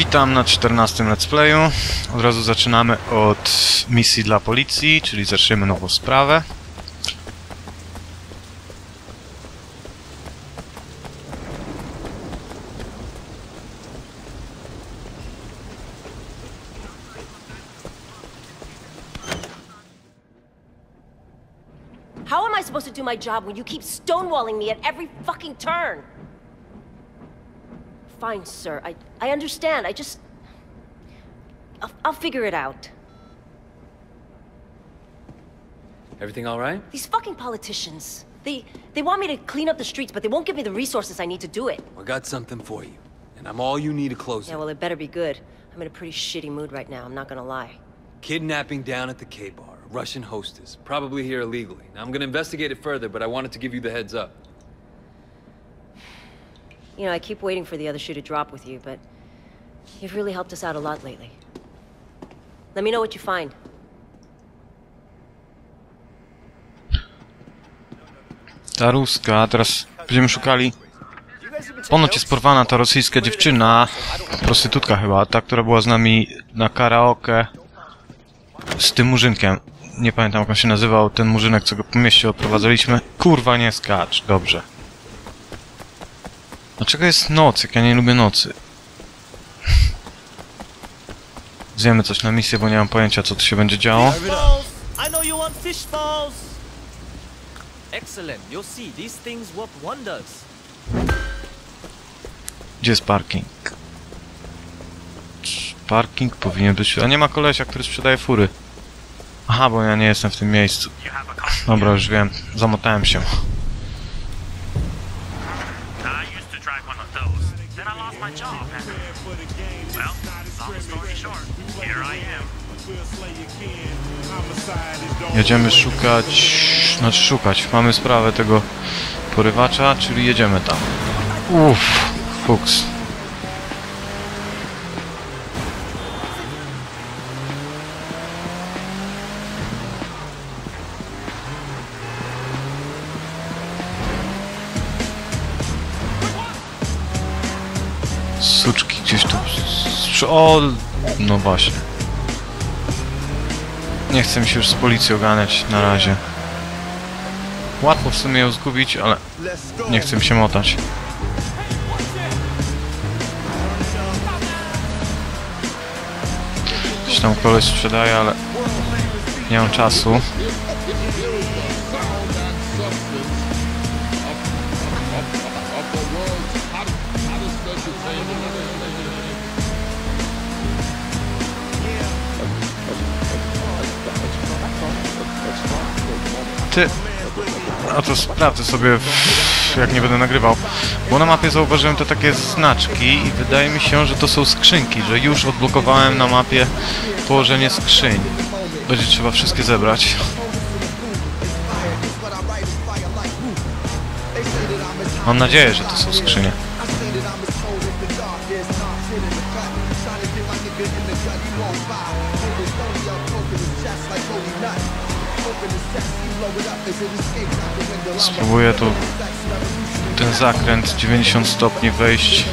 Witam na 14 let's playu. Od razu zaczynamy od misji dla policji, czyli zaczniemy nową sprawę. How am I supposed to do my job when you keep stonewalling me at every fucking turn? Fine, sir. I, I understand. I just... I'll, I'll figure it out. Everything all right? These fucking politicians. They, they want me to clean up the streets, but they won't give me the resources I need to do it. I got something for you. And I'm all you need to close Yeah, it. Yeah, well, it better be good. I'm in a pretty shitty mood right now, I'm not gonna lie. Kidnapping down at the K-Bar. A Russian hostess. Probably here illegally. Now, I'm gonna investigate it further, but I wanted to give you the heads up. You know, I keep waiting for the other shoe to drop with you, but you've really helped us out a lot lately. Let me know what you find. Ta ruska, teraz będziemy szukali... Ponoć jest porwana ta rosyjska dziewczyna, prostytutka chyba, ta, która była z nami na karaoke z tym murzynkiem. Nie pamiętam jak on się nazywał, ten murzynek, co go po mieście odprowadzaliśmy. Kurwa, nie skacz, dobrze. Dlaczego jest noc, jak ja nie lubię nocy? Zjemy coś na misję, bo nie mam pojęcia, co tu się będzie działo. Gdzie jest parking? Parking powinien być... A nie ma kolesia, który sprzedaje fury. Aha, bo ja nie jestem w tym miejscu. Dobra, już wiem. Zamotałem się. Jedziemy szukać... Znaczy szukać. Mamy sprawę tego porywacza, czyli jedziemy tam. Uff, fuks. Suczki gdzieś tu... O, no właśnie. Nie chcę mi się już z policją ganiać na razie. Łatwo w sumie ją zgubić, ale nie chcę mi się motać. Gdzieś tam koleś sprzedaje, ale nie mam czasu. Ty... A to sprawdzę sobie, jak nie będę nagrywał. Bo na mapie zauważyłem te takie znaczki i wydaje mi się, że to są skrzynki, że już odblokowałem na mapie położenie skrzyń. Będzie trzeba wszystkie zebrać. Mam nadzieję, że to są skrzynie. Spróbuję tu ten zakręt 90 stopni wejść.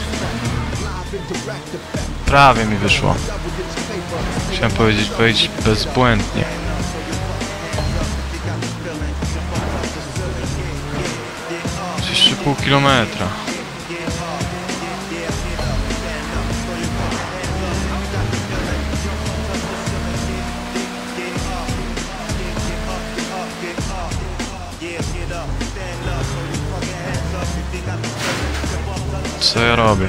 Prawie mi wyszło. Chciałem powiedzieć, wejść bezbłędnie. Jeszcze pół kilometra. Co ja robię?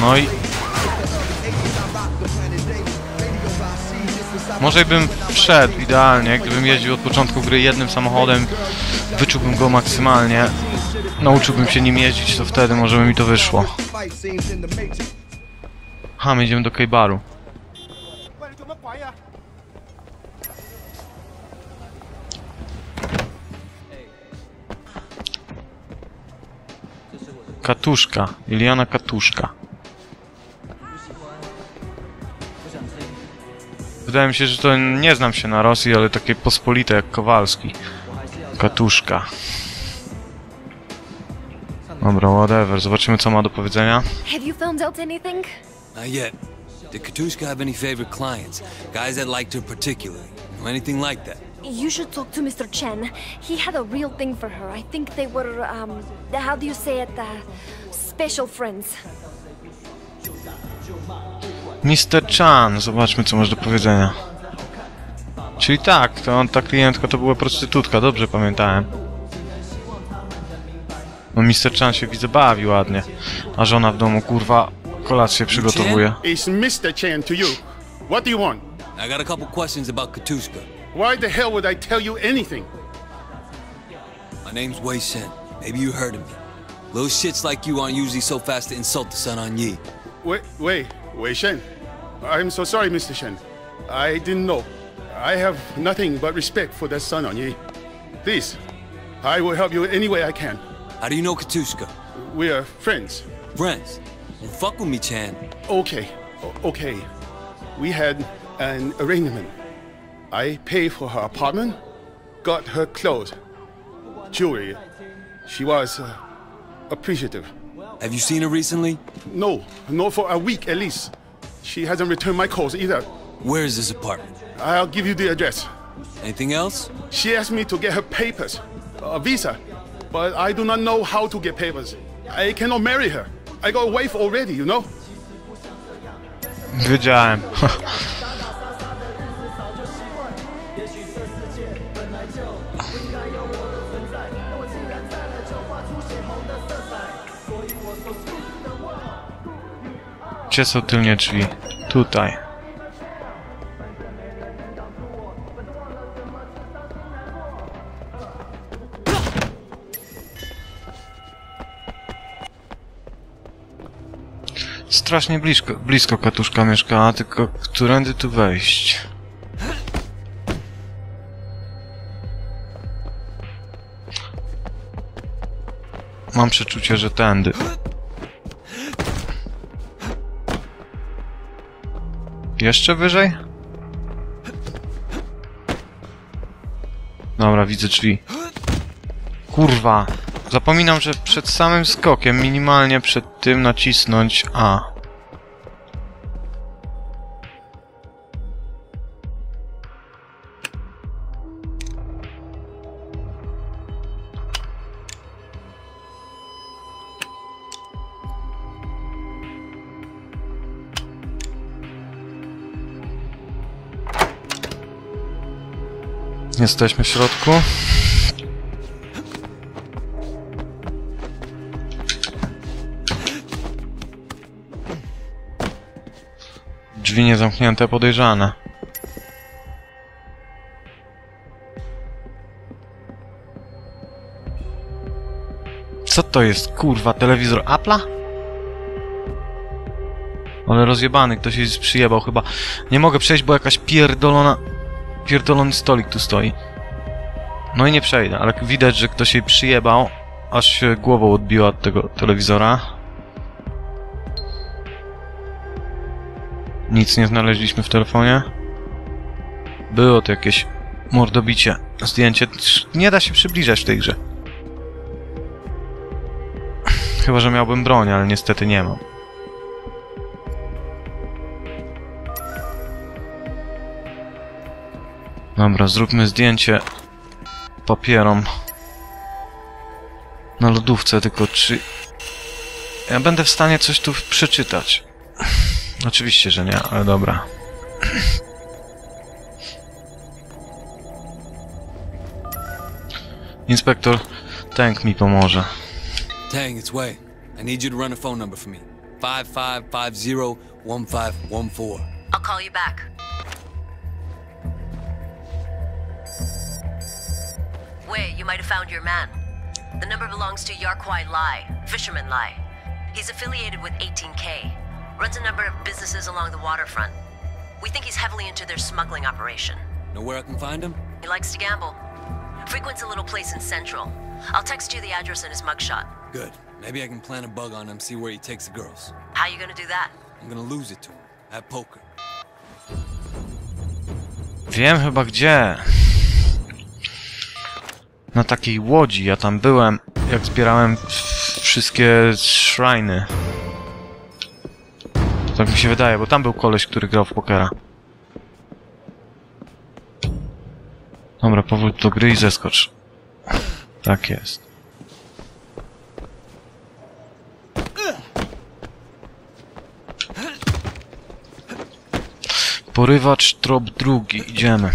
No i... Może bym wszedł idealnie, gdybym jeździł od początku gry jednym samochodem, wyczułbym go maksymalnie, nauczyłbym się nim jeździć, to wtedy może by mi to wyszło. Ha, my idziemy do Kejbaru. Katuszka. Iliana Katuszka. Wydaje mi się, że to nie znam się na Rosji, ale takie pospolite jak Kowalski. Katuszka. Dobra, whatever. Zobaczymy, co ma do powiedzenia. Have you found out anything? Not yet. Did Katushka have any favorite clients? Guys that liked her particularly? Or anything like that? You should talk to Mr. Chen. He had a real thing for her. I think they were, um, how do you say it? Uh, special friends. Mr. Chan, zobaczmy, co masz do powiedzenia. Czyli tak, to on, ta klientka to była prostytutka, dobrze pamiętałem. No Mr. Chan się widzę bawi ładnie, a żona w domu, kurwa, kolację przygotowuje. It's Mr. Chen to you. What do you want? I got a couple questions about Katushka. Why the hell would I tell you anything? My name's Wei Shen. Maybe you heard of me. Little shits like you aren't usually so fast to insult the Sun on Yi. Wait, wait, Wei Shen. I'm so sorry, Mr. Shen. I didn't know. I have nothing but respect for that son on you. Please, I will help you any way I can. How do you know Katushka? We are friends. Friends. Well, fuck with me, Chan. Okay, o- okay. We had an arrangement. I paid for her apartment, got her clothes, jewelry. She was uh, appreciative. Have you seen her recently? No, not for a week at least. She hasn't returned my calls either. Where is this apartment? I'll give you the address. Anything else? She asked me to get her papers, a visa, but I do not know how to get papers. I cannot marry her. I got a wife already, you know? Wiedziałem. Gdzie są tylnie drzwi? Tutaj. Strasznie blisko, blisko katuszka mieszkała, tylko którędy tu wejść? Mam przeczucie, że tędy. Jeszcze wyżej? Dobra, widzę drzwi. Kurwa. Zapominam, że przed samym skokiem, minimalnie przed tym nacisnąć A. Jesteśmy w środku. Drzwi niezamknięte, podejrzane. Co to jest, kurwa, telewizor Apple'a? Ale rozjebany, ktoś się przyjebał chyba. Nie mogę przejść, bo jakaś pierdolona... Pierdolony stolik tu stoi. No i nie przejdę, ale widać, że ktoś jej przyjebał, aż się głową odbiła od tego telewizora. Nic nie znaleźliśmy w telefonie. Było to jakieś mordobicie. Zdjęcie. Nie da się przybliżać w tej grze. Chyba, że miałbym broń, ale niestety nie mam. Dobra, zróbmy zdjęcie papierom na lodówce, tylko czy... Ja będę w stanie coś tu przeczytać. Oczywiście, że nie, ale dobra. Inspektor Tank mi pomoże. Tang, it's Wei. I need you to run a phone number for me. 5550-1514. I'll call you back. Wait, you might have found your man. The number belongs to Yarkwai Lai, Fisherman Lai. He's affiliated with 18K. Runs a number of businesses along the waterfront. We think he's heavily into their smuggling operation. Know where I can find him? He likes to gamble. Frequents a little place in Central. I'll text you the address and his mugshot. Good. Maybe I can plant a bug on him, see where he takes the girls. How you gonna do that? I'm gonna lose it to him. At poker. Wiem chyba gdzie. Na takiej łodzi, ja tam byłem, jak zbierałem wszystkie shriny. Tak mi się wydaje, bo tam był koleś, który grał w pokera. Dobra, powrót do gry i zeskocz. Tak jest. Porywacz trop drugi, idziemy.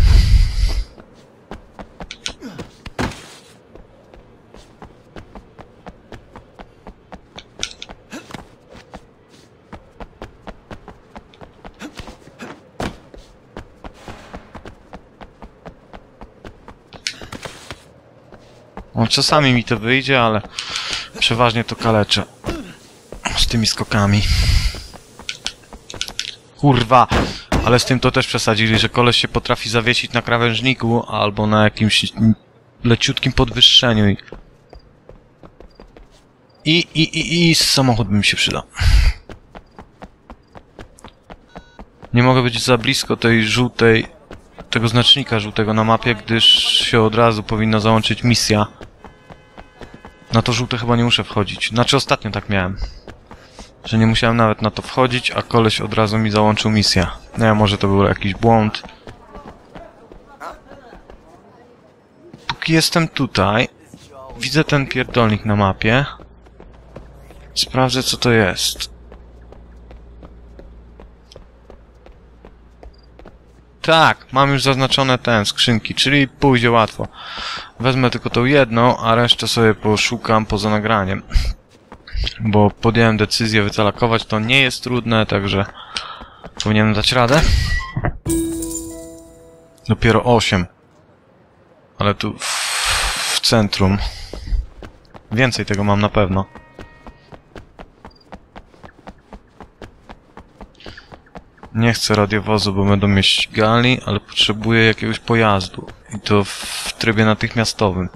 Czasami mi to wyjdzie, ale przeważnie to kaleczę. Z tymi skokami. Kurwa! Ale z tym to też przesadzili, że koleś się potrafi zawiesić na krawężniku albo na jakimś leciutkim podwyższeniu i... I, i, i, i samochód mi się przydał. Nie mogę być za blisko tej żółtej... tego znacznika żółtego na mapie, gdyż się od razu powinna załączyć misja. Na to żółte chyba nie muszę wchodzić. Znaczy ostatnio tak miałem. Że nie musiałem nawet na to wchodzić, a koleś od razu mi załączył misję. Nie wiem, może to był jakiś błąd. Póki jestem tutaj, widzę ten pierdolnik na mapie. Sprawdzę, co to jest. Tak, mam już zaznaczone ten, skrzynki, czyli pójdzie łatwo. Wezmę tylko tą jedną, a resztę sobie poszukam poza nagraniem. Bo podjąłem decyzję wycalakować, to nie jest trudne, także powinienem dać radę. Dopiero 8. Ale tu w, w centrum. Więcej tego mam na pewno. Nie chcę radiowozu, bo będą mnie ścigali, ale potrzebuję jakiegoś pojazdu. I to w trybie natychmiastowym.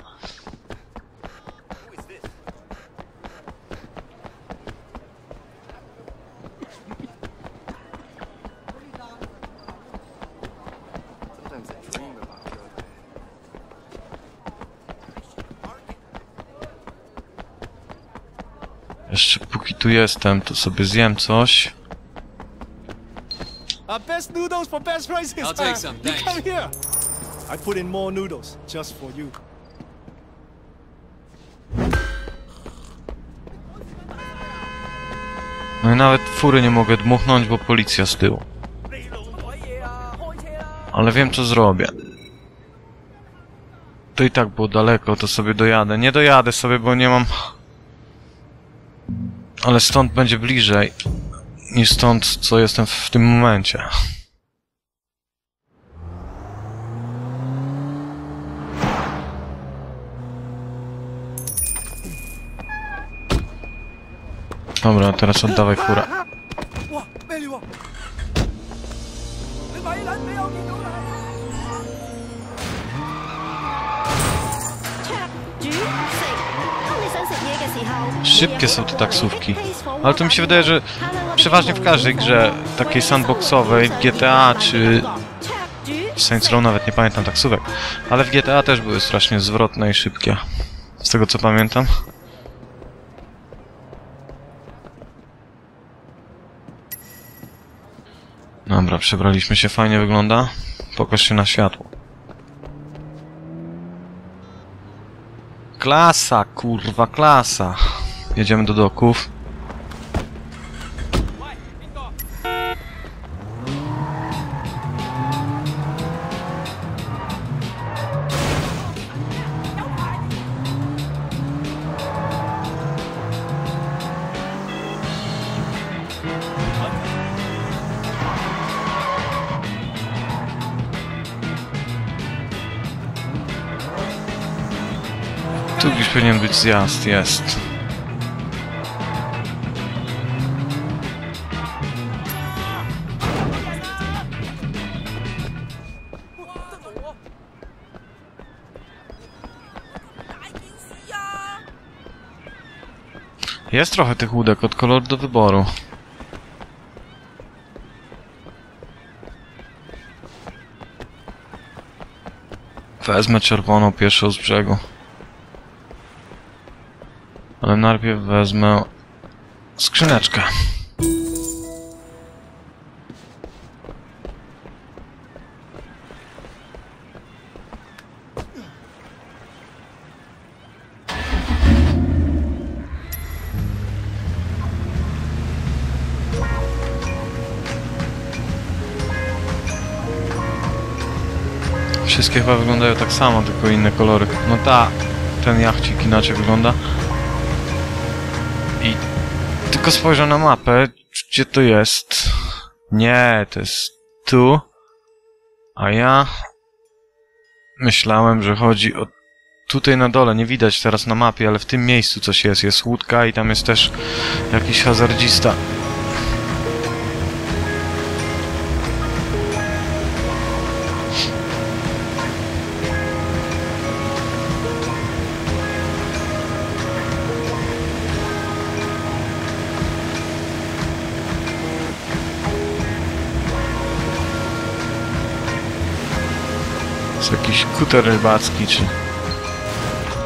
Jeszcze póki tu jestem, to sobie zjem coś. Our best noodles for best prices. I'll take some, You thanks. come here. I put in more noodles just for you. No i nawet fury nie mogę dmuchnąć, bo policja z tyłu. Ale wiem co zrobię. To i tak było daleko, to sobie dojadę. Nie dojadę sobie, bo nie mam... Ale stąd będzie bliżej niż stąd, co jestem w tym momencie. Dobra, teraz oddawaj furę. Szybkie są te taksówki. Ale to mi się wydaje, że przeważnie w każdej grze takiej sandboxowej, GTA czy w Saints Row nawet nie pamiętam taksówek, ale w GTA też były strasznie zwrotne i szybkie. Z tego co pamiętam. Dobra, przebraliśmy się, fajnie wygląda. Pokaż się na światło. Klasa, kurwa, klasa. Jedziemy do doków. Zjazd, jest. Jest trochę tych łódek od koloru do wyboru. Wezmę czerwoną pierwszą z brzegu. Najpierw wezmę skrzyneczkę. Wszystkie chyba wyglądają tak samo, tylko inne kolory. No ta, ten jachcik inaczej wygląda. I tylko spojrzę na mapę, gdzie to jest. Nie, to jest tu. A ja myślałem, że chodzi o tutaj na dole, nie widać teraz na mapie, ale w tym miejscu coś jest. Jest łódka i tam jest też jakiś hazardzista. Jakiś kuter rybacki, czy...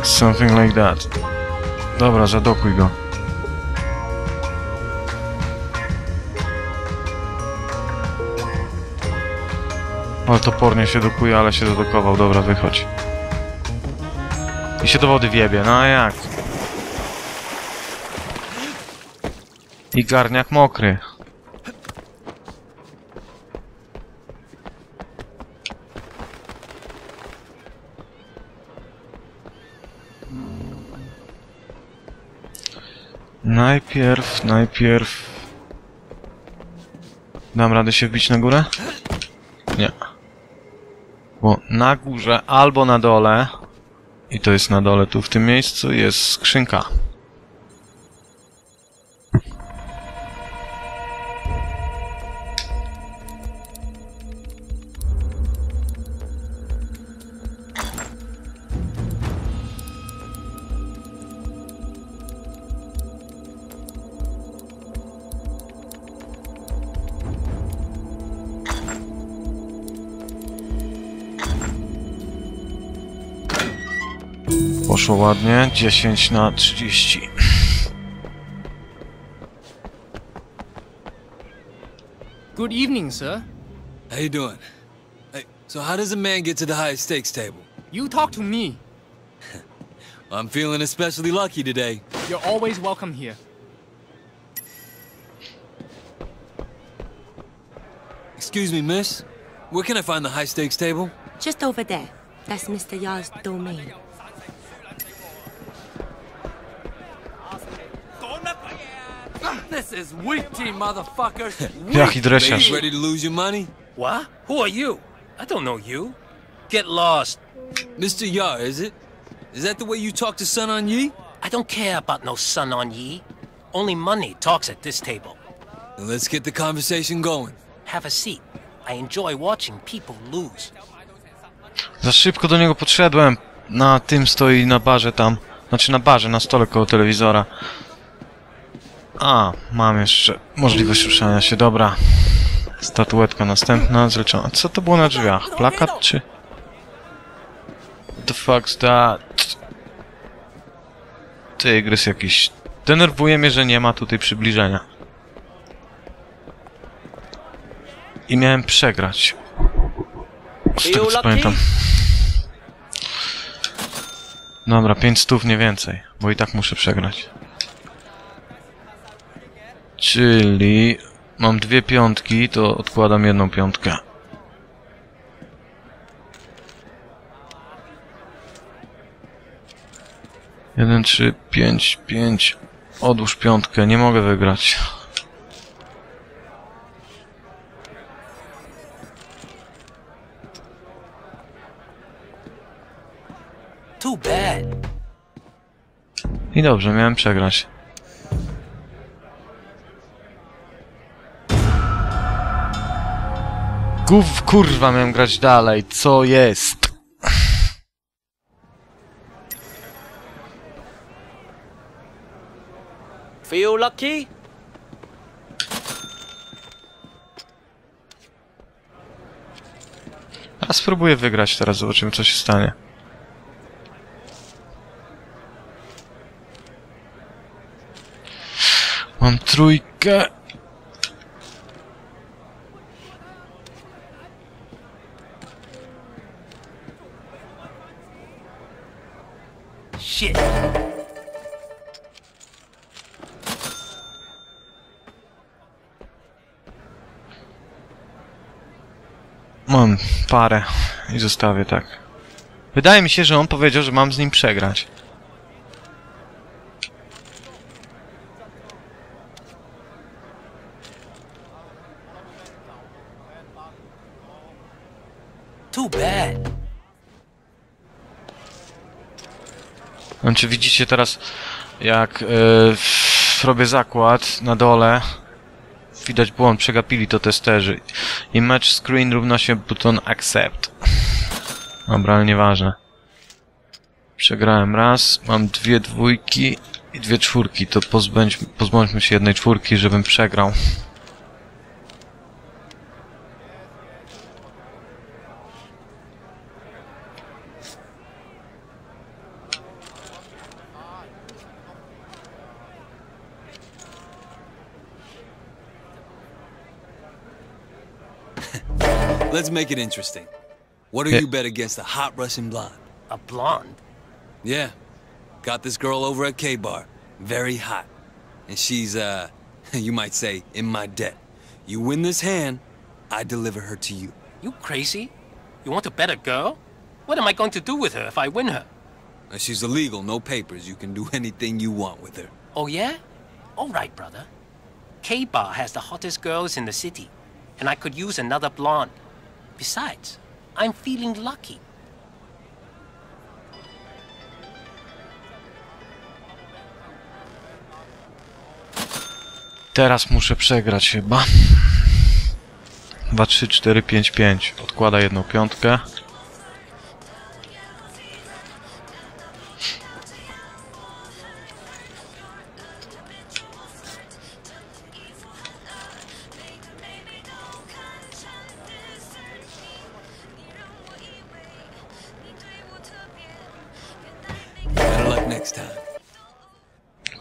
Something like that. Dobra, zadokuj go. O, topornie się dokuje, ale się dodokował. Dobra, wychodź. I się do wody wiebie, no a jak? I garniak mokry. Najpierw, najpierw... Dam radę się wbić na górę? Nie. Bo na górze albo na dole, i to jest na dole tu w tym miejscu, jest skrzynka. Poszło ładnie, 10 na 30. Good evening, sir. How you doing? Hey, so how does a man get to the high stakes table? You talk to me. I'm feeling especially lucky today. You're always welcome here. Excuse me, miss. Where can I find the high stakes table? Just over there. That's Mr. Yar's domain. This is witty, motherfuckers. Jaki dresiarz. Ready to lose your money? What? Who are you? I don't know you. Get lost. Mr. Yar, is it? Is that the way you talk to Sun On Yi? I don't care about no son on ye. Only money talks at this table. Then let's get the conversation going. Have a seat. I enjoy watching people lose. Za szybko do niego podszedłem. Na tym stoi na barze tam. Znaczy na barze, na stole koło telewizora. A, mam jeszcze możliwość ruszania się, dobra. Statuetka następna, zleczona. Co to było na drzwiach? Plakat czy... The fuck's that? Tygrys jakiś. Denerwuje mnie, że nie ma tutaj przybliżenia. I miałem przegrać. Z tego co pamiętam. Dobra, 5 stów nie więcej, bo i tak muszę przegrać. Czyli mam dwie piątki, to odkładam jedną piątkę. Jeden, trzy, pięć, pięć. Odłóż piątkę, nie mogę wygrać. Too bad. I dobrze, miałem przegrać. Gów, kurwa, miałem grać dalej. Co jest? Feel lucky? A spróbuję wygrać teraz, zobaczymy co się stanie. Mam trójkę. Shit. Mam parę i zostawię tak. Wydaje mi się, że on powiedział, że mam z nim przegrać. Too bad. Znaczy widzicie teraz, jak w- robię zakład na dole, widać błąd, przegapili to testerzy. I match screen równa się buton accept. Dobra, ale nieważne. Przegrałem raz, mam dwie dwójki i dwie czwórki, to pozbądź, pozbądźmy się jednej czwórki, żebym przegrał. Let's make it interesting. What are Yeah. you bet against a hot Russian blonde? A blonde. Yeah. Got this girl over at K Bar. Very hot. And she's, uh, you might say, in my debt. You win this hand, I deliver her to you. You crazy? You want to bet a girl? What am I going to do with her if I win her? Uh, She's illegal, no papers. You can do anything you want with her. Oh, yeah? All right, brother. K Bar has the hottest girls in the city, and I could use another blonde. Besides, I'm feeling lucky. Teraz muszę przegrać chyba. 2, 3, 4, 5, 5. Odkłada jedną piątkę.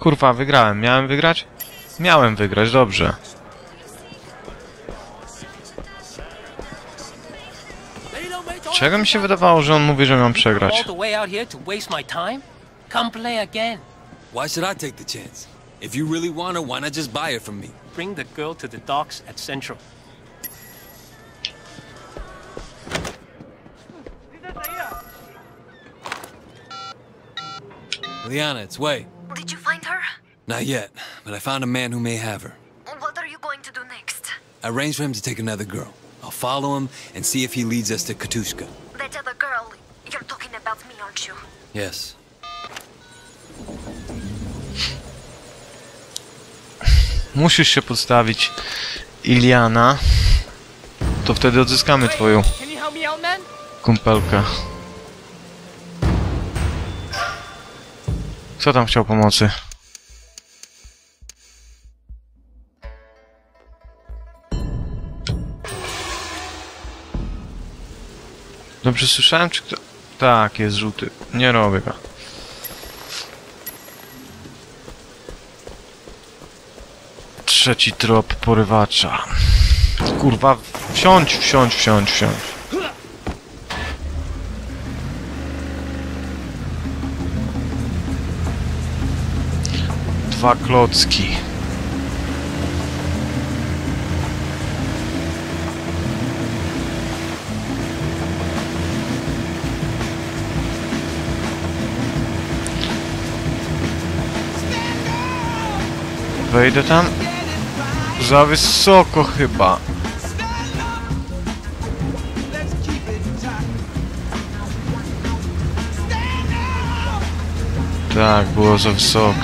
Kurwa, wygrałem. Miałem wygrać? Miałem wygrać, dobrze. Czego mi się wydawało, że on mówi, że mam przegrać? Why should I take the chance? If you really want her, why not just buy her from me? Bring the girl to the docks at Central. Liana, it's Way. Did you find her? Not yet, but I found a man who may have her. What are you going to do next? I arranged for him to take another girl. I'll follow him and see if he leads us to Katushka. That other girl, you're talking about me, aren't you? Yes. Musisz się podstawić Iliana. To wtedy odzyskamy twoją kumpelkę. Kto tam chciał pomocy? Dobrze słyszałem, czy kto... Tak, jest żółty. Nie robię go. Trzeci trop porywacza. Kurwa, wsiądź, wsiądź, wsiądź, wsiądź. Dwa klocki. Wejdę tam? Za wysoko chyba. Tak, było za wysoko.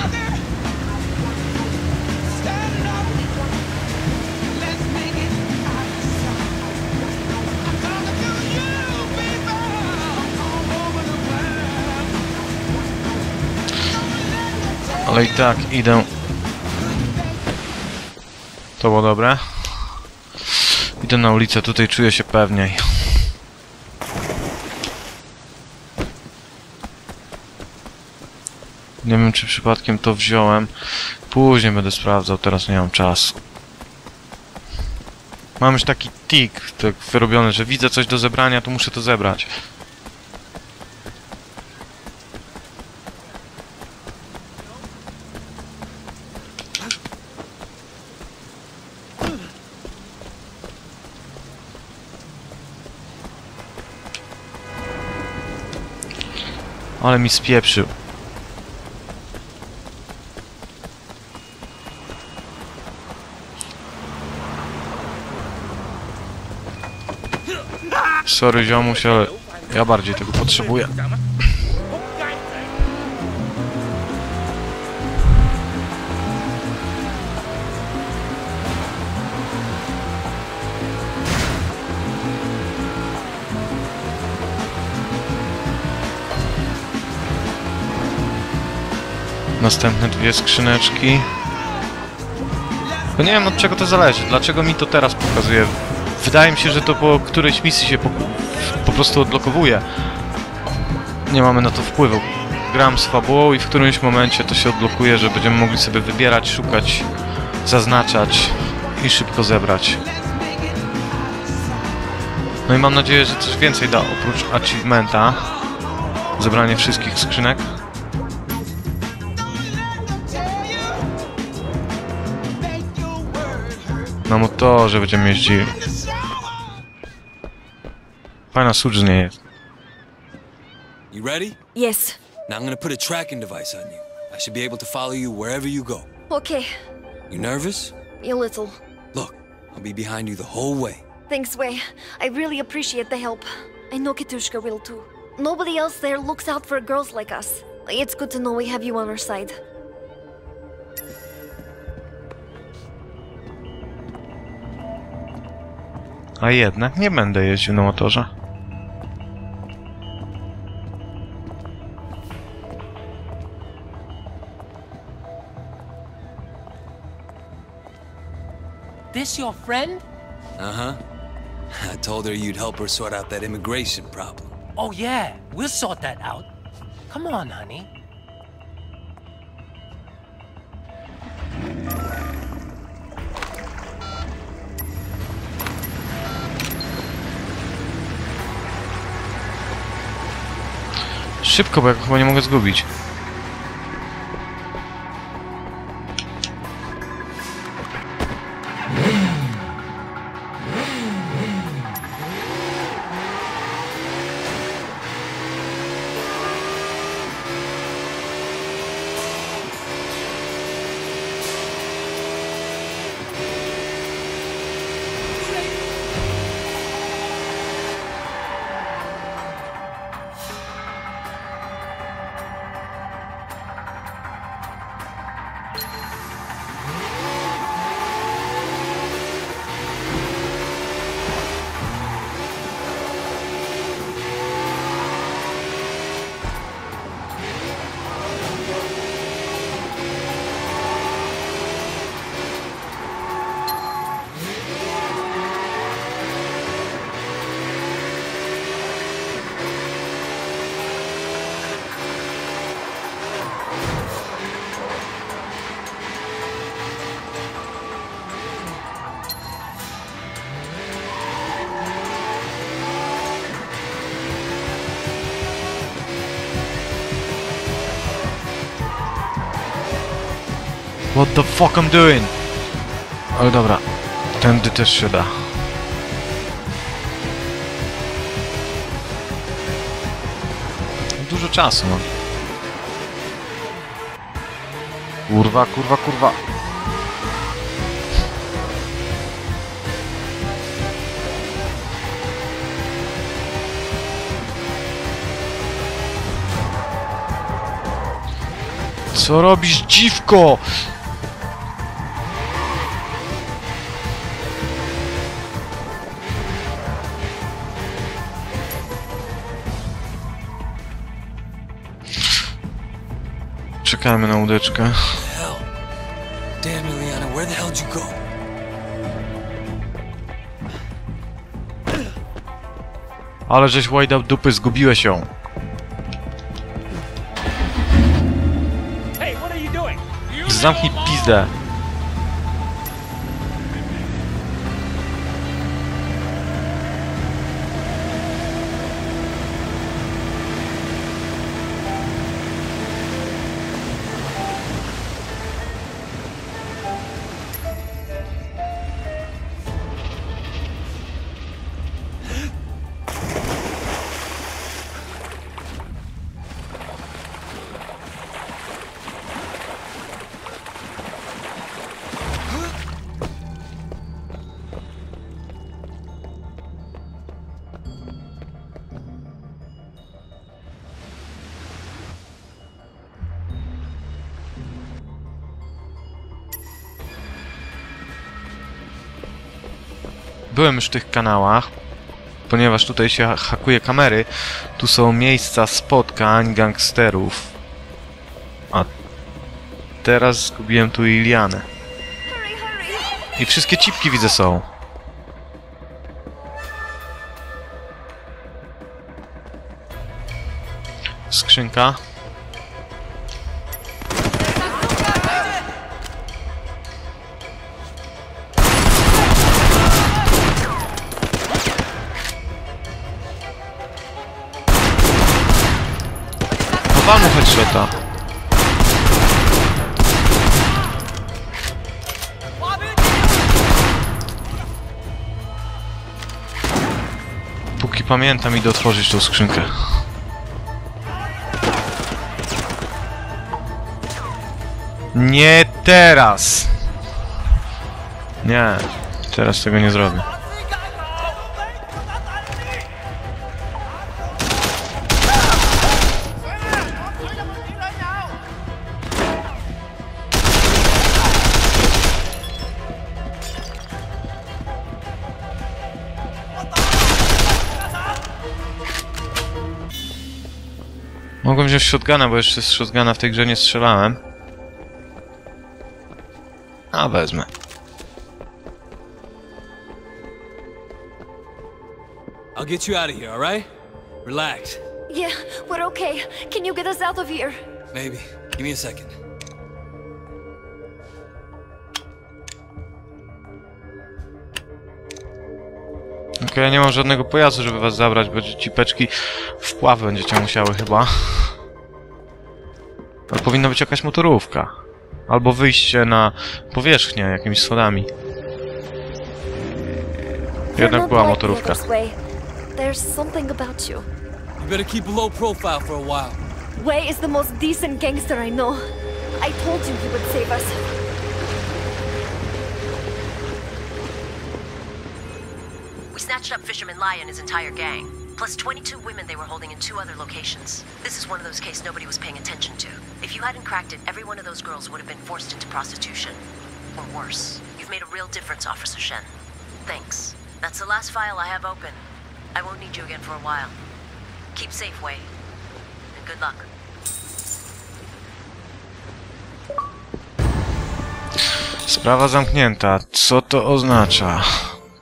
Ale i tak idę. To było dobre. Idę na ulicę, tutaj czuję się pewniej. Nie wiem, czy przypadkiem to wziąłem. Później będę sprawdzał, teraz nie mam czasu. Mam już taki tik, tak wyrobiony, że widzę coś do zebrania, to muszę to zebrać. Ale mi spieprzył. Sorry ziomuś, ale ja bardziej tego potrzebuję. Następne dwie skrzyneczki. Bo nie wiem od czego to zależy. Dlaczego mi to teraz pokazuje? Wydaje mi się, że to po którejś misji się po, po prostu odblokowuje. Nie mamy na to wpływu. Gram z fabułą i w którymś momencie to się odblokuje, że będziemy mogli sobie wybierać, szukać, zaznaczać i szybko zebrać. No i mam nadzieję, że coś więcej da oprócz achievementa. Zebranie wszystkich skrzynek. Na motorze będziemy jeździli. Fajna sucz z niej jest. You ready? Yes. Now I'm gonna put a tracking device on you. I should be able to follow you wherever you go. Okay. You nervous? A little. Look, I'll be behind you the whole way. Thanks, Wei. I really appreciate the help. I know Katushka will too. Nobody else there looks out for girls like us. It's good to know we have you on our side. A jednak nie będę jeździł na motorze. This your friend? Uh huh. I told her you'd help her sort out that immigration problem. Oh, yeah. We'll sort that out. Come on, honey. Szybko, bo ja chyba nie mogę zgubić. Fuck I'm doing? Ale dobra, tędy też się da. Dużo czasu mam. Kurwa, kurwa, kurwa. Co robisz, dziwko? Czekamy na łódeczkę. Hell. Damn, Liliana, where the hell did you go? Ale żeś whiteout dupy, zgubiłeś ją. Zamknij pizdę. Już w tych kanałach, ponieważ tutaj się ha- hakuje kamery. Tu są miejsca spotkań gangsterów. A teraz zgubiłem tu Ilianę. I wszystkie cipki widzę są. Skrzynka. Headshota. Póki pamiętam idę otworzyć tą skrzynkę. Nie teraz! Nie, teraz tego nie zrobię. Wziąć shotguna, bo jeszcze z shotguna w tej grze nie strzelałem. A wezmę. I'll get you out of here, all right? Relax. Yeah, we're okay. Can you get us out of here? Maybe. Give me a second. Okej, ja nie mam żadnego pojazdu, żeby was zabrać, bo ci peczki w pław będziecie musiały chyba. Ale powinna być jakaś motorówka. Albo wyjście na powierzchnię jakimiś schodami. Jednak była motorówka. There's something about you. You better keep a low profile for a while. Wei is the most decent gangster I know. I told you he would save us. We snatched up Fisherman Lai and his entire gang, plus 22 women they were holding in two other locations. This is one of those cases nobody was paying attention to. If you hadn't cracked it, every one of those girls would have been forced into prostitution. Or worse. You've made a real difference, Officer Shen. Thanks. That's the last file I have open. I won't need you again for a while. Keep safe, Wei. And good luck. Sprawa zamknięta. Co to oznacza?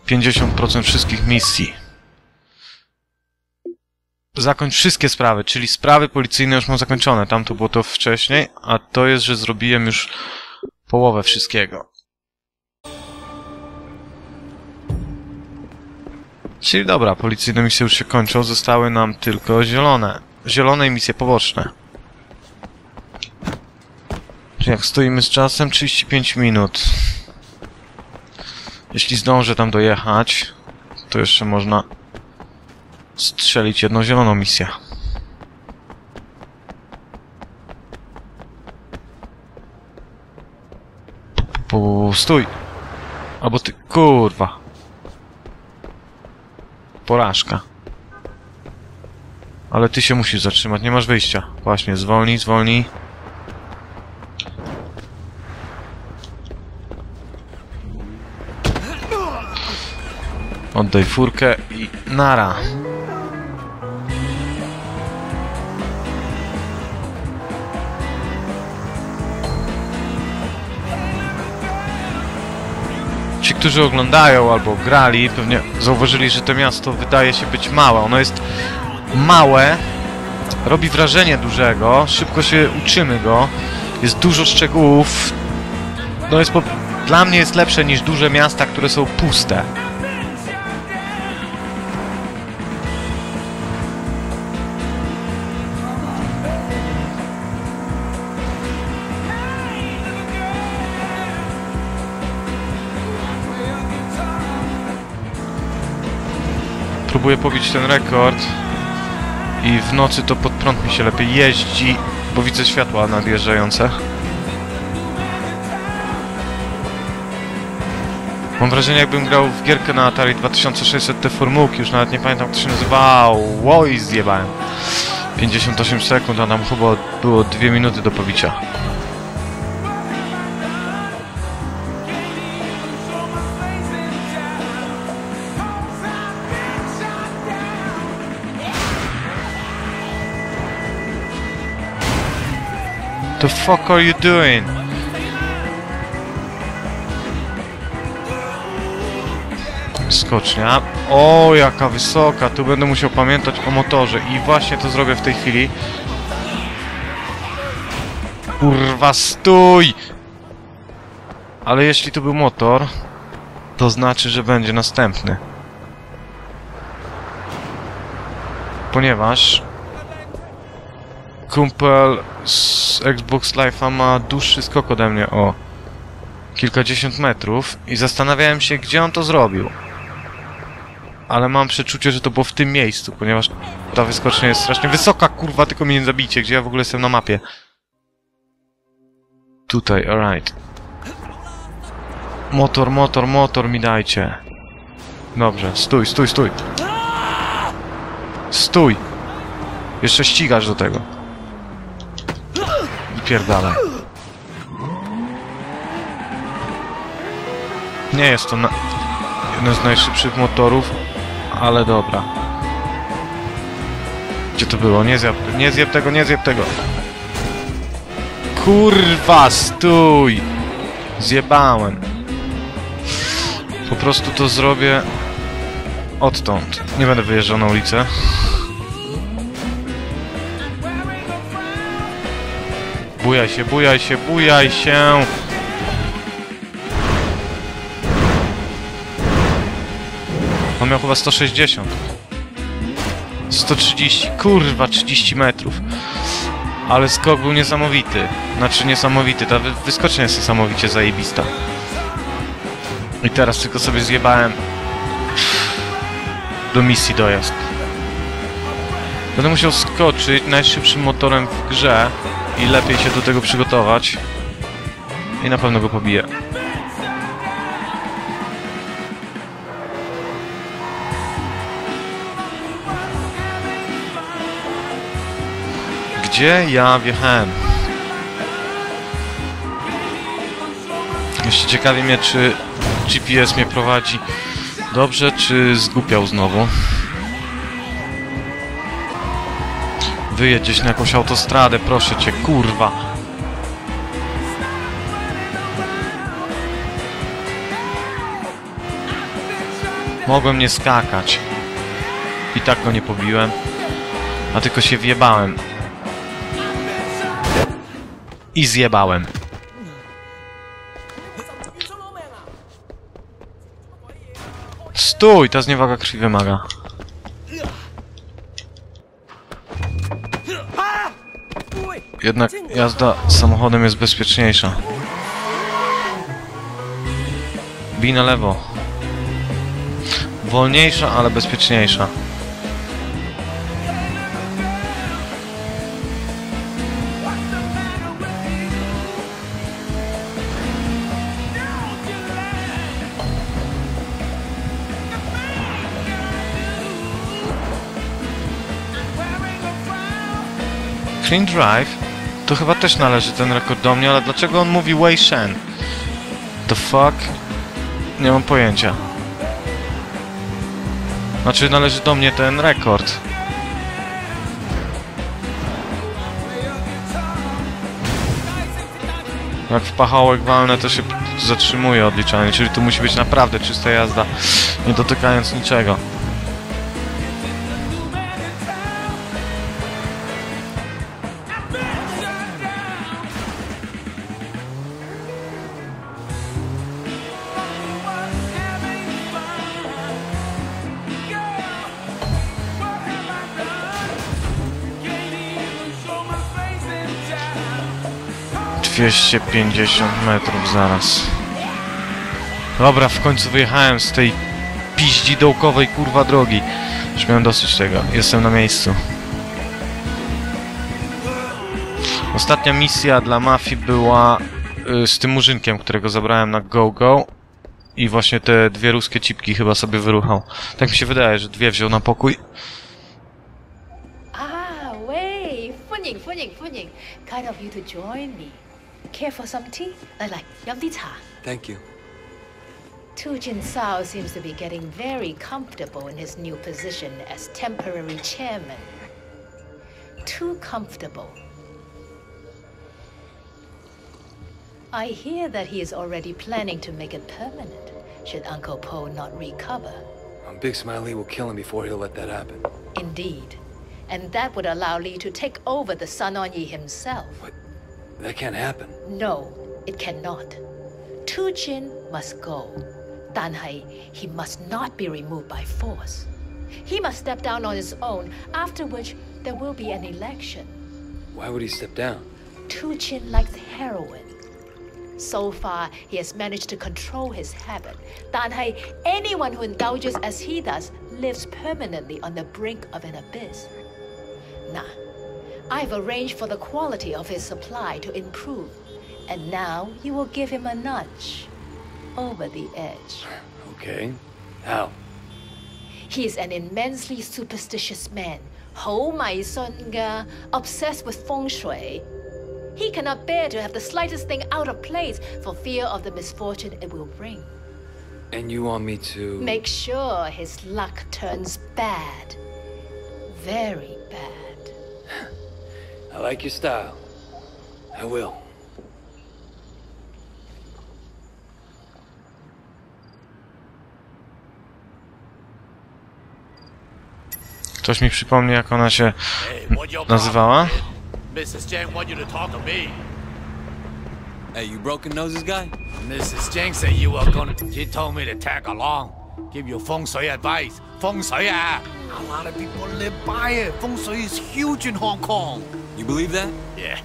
50% wszystkich misji. Zakończ wszystkie sprawy, czyli sprawy policyjne już mam zakończone. Tam to było to wcześniej, a to jest, że zrobiłem już połowę wszystkiego. Czyli dobra, policyjne misje już się kończą, zostały nam tylko zielone. Zielone i misje poboczne. Czy jak stoimy z czasem? 35 minut. Jeśli zdążę tam dojechać, to jeszcze można strzelić jedną zieloną misję. Pu, stój! Albo ty, kurwa. Porażka. Ale ty się musisz zatrzymać, nie masz wyjścia. Właśnie, zwolnij, zwolnij. Oddaj furkę i nara. Którzy oglądają albo grali, pewnie zauważyli, że to miasto wydaje się być małe. Ono jest małe, robi wrażenie dużego, szybko się uczymy go. Jest dużo szczegółów. No jest po... Dla mnie jest lepsze niż duże miasta, które są puste. Próbuję pobić ten rekord i w nocy to pod prąd mi się lepiej jeździ, bo widzę światła nadjeżdżające. Mam wrażenie jakbym grał w gierkę na Atari 2600 te formułki, już nawet nie pamiętam jak to się nazywało. Oj, zjebałem. 58 sekund, a nam chyba było 2 minuty do pobicia. The fuck are you doing? Skocznia. O, jaka wysoka. Tu będę musiał pamiętać o motorze. I właśnie to zrobię w tej chwili. Kurwa, stój! Ale jeśli to był motor, to znaczy, że będzie następny. Ponieważ kumpel z Xbox Live'a ma dłuższy skok ode mnie o kilkadziesiąt metrów i zastanawiałem się, gdzie on to zrobił. Ale mam przeczucie, że to było w tym miejscu, ponieważ ta wyskocznia jest strasznie wysoka, kurwa, tylko mnie nie zabicie, gdzie ja w ogóle jestem na mapie. Tutaj, alright. Motor, motor, motor mi dajcie. Dobrze, stój, stój, stój. Stój! Jeszcze ścigasz do tego. I pierdalaj. Nie jest to na... jeden z najszybszych motorów, ale dobra. Gdzie to było? Nie zjeb, nie zjeb tego, nie zjeb tego. Kurwa, stój! Zjebałem. Po prostu to zrobię odtąd. Nie będę wyjeżdżał na ulicę. Bujaj się, bujaj się, bujaj się! On miał chyba 160. 130, kurwa, 30 metrów. Ale skok był niesamowity. Znaczy niesamowity, ta wy wyskocznia jest niesamowicie zajebista. I teraz tylko sobie zjebałem do misji dojazd. Będę musiał skoczyć najszybszym motorem w grze i lepiej się do tego przygotować. I na pewno go pobiję. Gdzie ja wjechałem? Jeszcze ciekawi mnie, czy GPS mnie prowadzi dobrze, czy zgłupiał znowu. Wyjedź gdzieś na jakąś autostradę, proszę cię, kurwa. Mogłem nie skakać. I tak go nie pobiłem. A tylko się wjebałem. I zjebałem. Stój! Ta zniewaga krwi wymaga. Jednak jazda samochodem jest bezpieczniejsza. Bij na lewo. Wolniejsza, ale bezpieczniejsza. Clean Drive? To chyba też należy ten rekord do mnie, ale dlaczego on mówi Wei Shen? The fuck? Nie mam pojęcia. Znaczy należy do mnie ten rekord. Jak w pachołek walne to się zatrzymuje odliczanie, czyli tu musi być naprawdę czysta jazda, nie dotykając niczego. 250 metrów zaraz. Dobra, w końcu wyjechałem z tej piździ dołkowej kurwa drogi. Już miałem dosyć tego. Jestem na miejscu. Ostatnia misja dla mafii była y, z tym murzynkiem, którego zabrałem na go-go. I właśnie te dwie ruskie cipki chyba sobie wyruchał. Tak mi się wydaje, że dwie wziął na pokój. Ah, way! Funing, funing, funing. Kind of you to join me. Care for some tea? I like yavdi cha. Thank you. Tu Jin Sao seems to be getting very comfortable in his new position as temporary chairman. Too comfortable. I hear that he is already planning to make it permanent, should Uncle Po not recover. Um, Big Smiley will kill him before he'll let that happen. Indeed. And that would allow Lee to take over the Sun On Yi himself. That can't happen. No, it cannot. Tu Jin must go. Dan Hai, he must not be removed by force. He must step down on his own, after which there will be an election. Why would he step down? Tu Jin likes heroin. So far, he has managed to control his habit. Dan Hai, anyone who indulges as he does lives permanently on the brink of an abyss. Nah, I've arranged for the quality of his supply to improve, and now you will give him a nudge over the edge. Okay. How? He's an immensely superstitious man, Ho Mai Songa, obsessed with feng shui. He cannot bear to have the slightest thing out of place for fear of the misfortune it will bring. And you want me to... Make sure his luck turns bad. Very bad. I like your style. I will. Ktoś mi przypomni, jak ona się nazywała? Mrs. Jiang want you to talk to me. Hey, you broken noses guy? Mrs. Jiang said you were gonna. She told me to tag along, give you feng shui advice. Feng shui, ah. A lot of people live by it. Feng shui is huge in Hong Kong. You believe that? Yeah.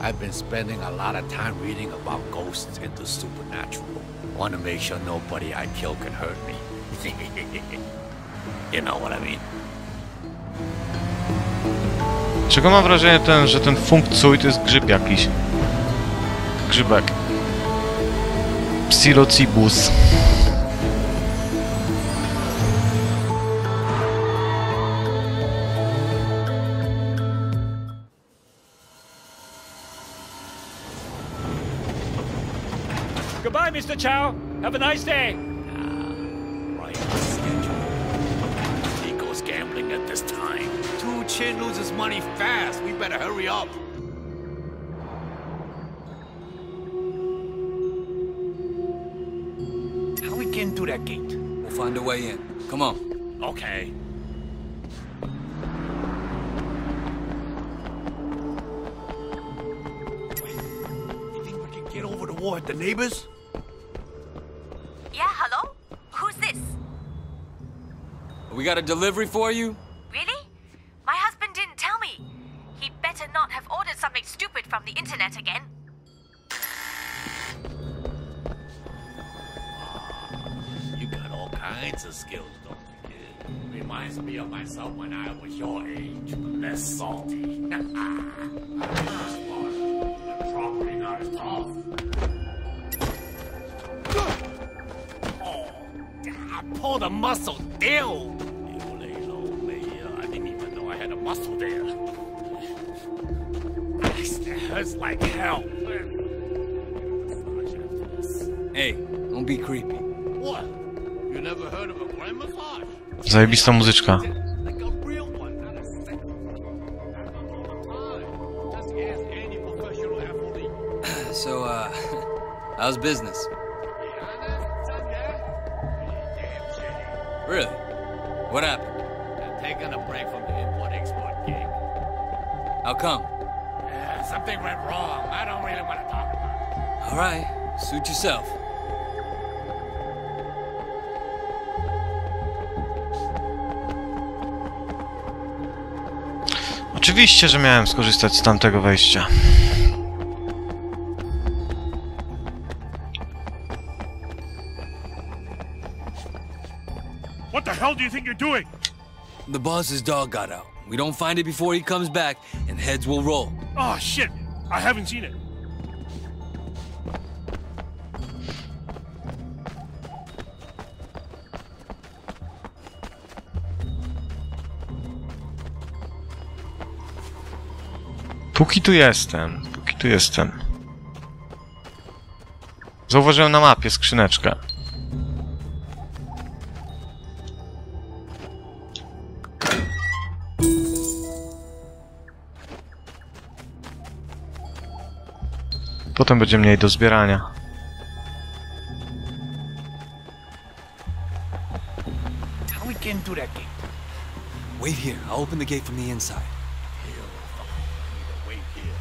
I've been spending a lot of time reading about ghosts and the supernatural. Want to make sure nobody I kill can hurt me. you know what I mean? Czego mam wrażenie, ten, że ten funkcuj to jest grzyb jakiś? Grzybek. Psilocibus. Chow. Have a nice day. Ah, right on schedule. He goes gambling at this time. Tu Chin loses money fast. We better hurry up. How we getting through that gate? We'll find a way in. Come on. Okay. You think we can get over the wall at the neighbors? We got a delivery for you? Really? My husband didn't tell me. He better not have ordered something stupid from the internet again. You got all kinds of skills, don't you, kid? Reminds me of myself when I was your age, less salty. I was smart, but probably not as tough. Oh, I pulled a muscle down. Had a muscle there. That hurts like hell. Hey, don't be creepy. What? You never heard of a grand massage? Zajebista muzyczka. Like a real one, not a fake one. Happens all the time. Just ask any professional athlete. So, uh, how's business? Really? What happened? come? Uh, something went wrong. I don't really want to talk about it. All right. Suit yourself. Oczywiście, że miałem skorzystać z tamtego wejścia. What the hell do you think you're doing? The boss's dog got out. We don't find it before he comes back. Heads will roll. Oh, shit. I haven't seen it. Póki tu jestem, póki tu jestem. Zauważyłem na mapie skrzyneczkę. Potem będzie mniej do zbierania. How we get into that gate? Wait here. I'll open the gate from the inside. Wait here.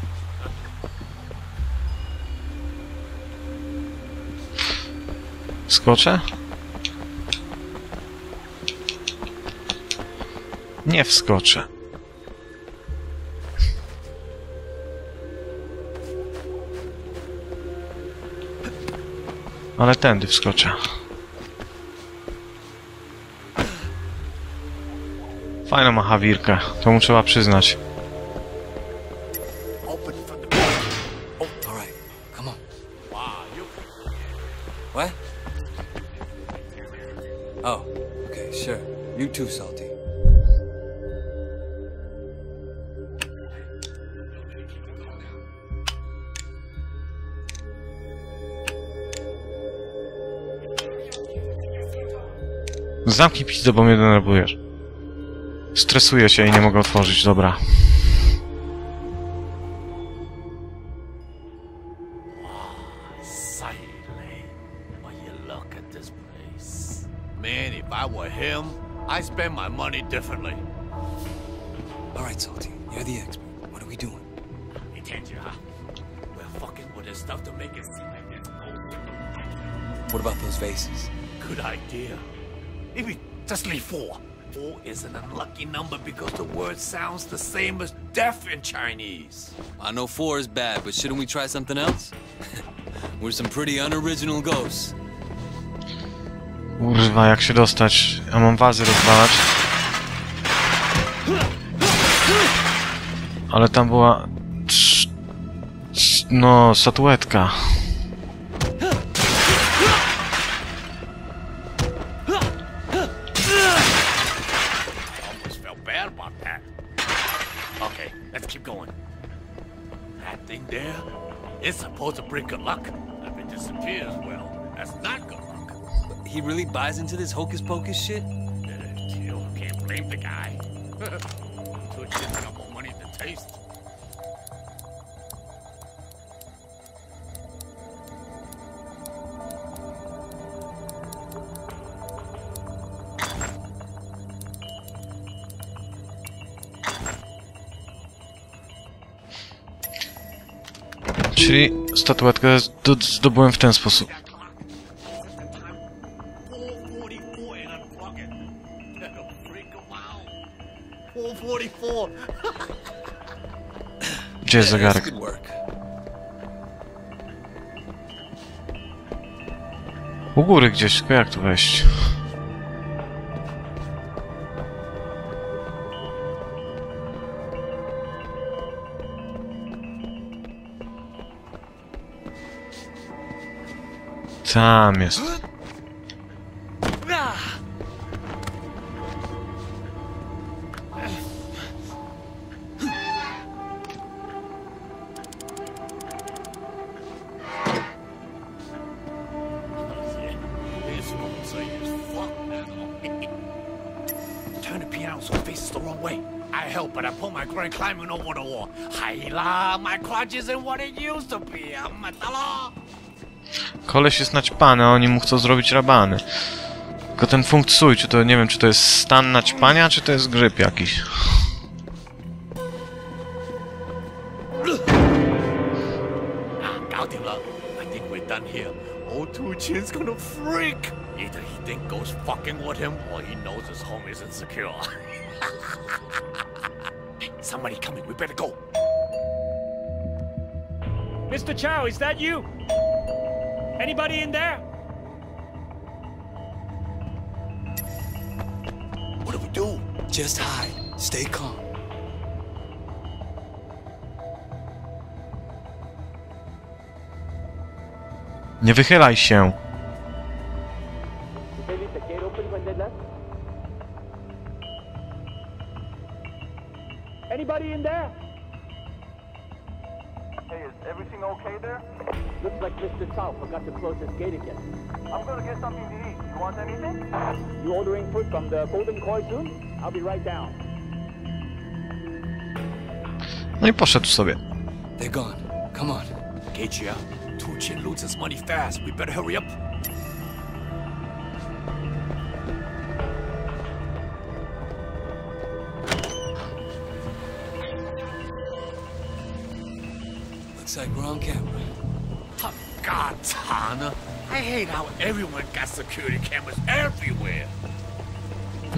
Skoczę? Nie wskoczę. Ale tędy wskoczę. Fajna ma hawirkę, to mu trzeba przyznać. Zamknij pizdę, bo mnie denerwujesz. Stresuję się i nie mogę otworzyć, dobra. Man, if I were him, I'd spend my money differently. An unlucky number because the word sounds the same as death in Chinese. I know four is bad, but shouldn't we try something else? We're some pretty unoriginal ghosts. Kurwa, jak się dostać? Ja mam wazy rozwalać. Ale tam była... trz- trz- No, statuetka. Keep going. That thing there, it's supposed to bring good luck. If it disappears, well, that's not good luck. He really buys into this hocus pocus shit? You can't blame the guy. Got more money than taste. Statuetkę zdo- zdobyłem w ten sposób. 444 and unplugging. That'll freak 'em out. 444. Gdzie jest zegarek? U góry gdzieś, tylko jak tu wejść? Fuck now. Turn the piano so it faces the wrong way. I help, but I pull my grand climbing over the wall. Hayla, my crotch isn't what it used to be. I'm a. Koleś jest naćpany, a oni mu chcą zrobić rabany. Tylko ten funkt sój, czy to nie wiem, czy to jest stan naćpania, czy to jest grzyb jakiś. Chin's gonna freak. Either he think goes fucking with him, or he knows his home isn't secure. somebody coming. We better go. Mr. Chow, is that you? Anybody in there? What do we do? Just hide. Stay calm. Nie wychylaj się. Ordering food the Golden Koi soon? I'll be right down. No i poszedł sobie. They're gone. Come on. Gage, Tuchin loses money fast. We better hurry up. Looks like we're on camera. Oh, God, Tana. I hate how everyone got security cameras everywhere.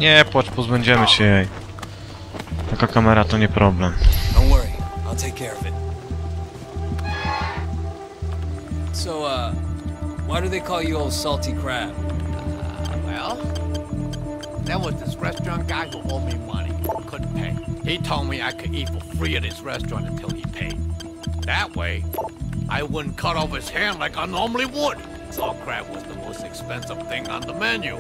Nie płacz, pozbędziemy się jej. Taka kamera to nie problem. Don't worry. I'll take care of it. So, uh, why do they call you old salty crab? Well, there was this restaurant guy who owed me money. Couldn't pay. He told me I could eat for free at his restaurant until he paid. That way, I wouldn't cut off his hand like I normally would. Salt crab was the most expensive thing on the menu.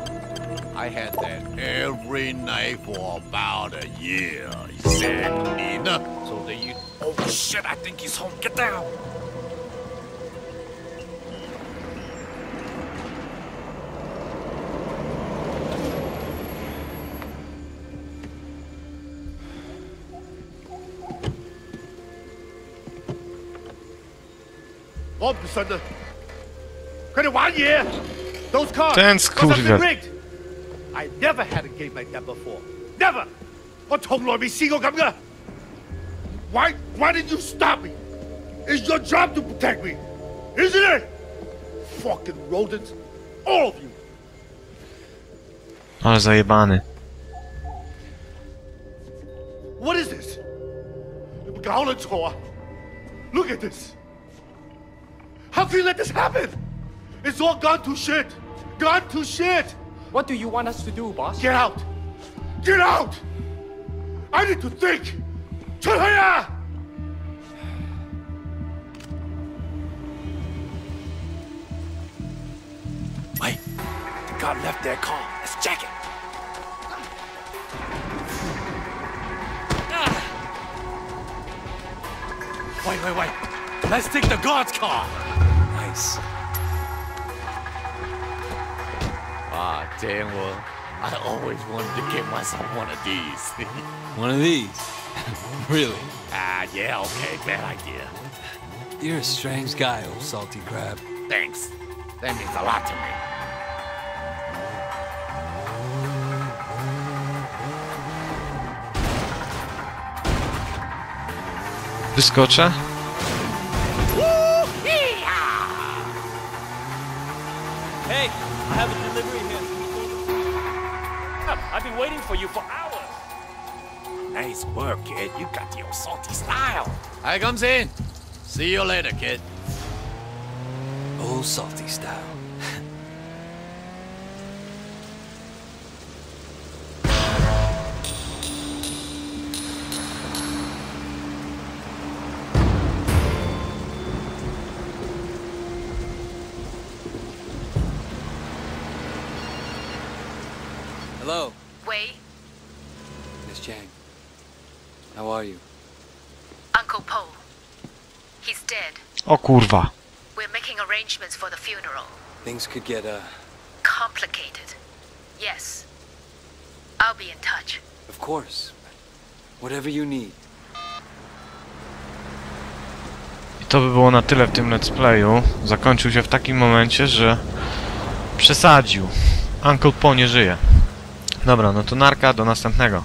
I had that every night for about a year. He said, Nina. So they you. Oh shit, I think he's home. Get down! Ten skurwiel. rigged. I never had a game like that before. Never. 我从来未试过咁噶。Why? Why did you stop me? It's your job to protect me, isn't it? Fucking rodents, all of you. Ale zajebany. What is this? 你们搞撚错啊！Look at this. How can you let this happen? It's all gone to shit. Gone to shit. What do you want us to do, boss? Get out! Get out! I need to think! Chahaya! Wait, the guard left their car. Let's check it. Ah. Wait, wait, wait. Let's take the guard's car. Nice. Ah, damn well. I always wanted to get myself one of these. One of these? really? ah, yeah, okay, bad idea. You're a strange guy, old salty crab. Thanks. That means a lot to me. Wyskoczę? Delivery here. I've been waiting for you for hours. Nice work, kid. You got the old salty style. I comes in. See you later, kid. Old salty style. Kurwa. We're making arrangements for the funeral. Things could get, uh, Complicated. Yes. I'll be in touch. of course. Whatever you need. I to by było na tyle w tym let's playu. Zakończył się w takim momencie, że przesadził. Uncle Po nie żyje. Dobra, no to narka, do następnego.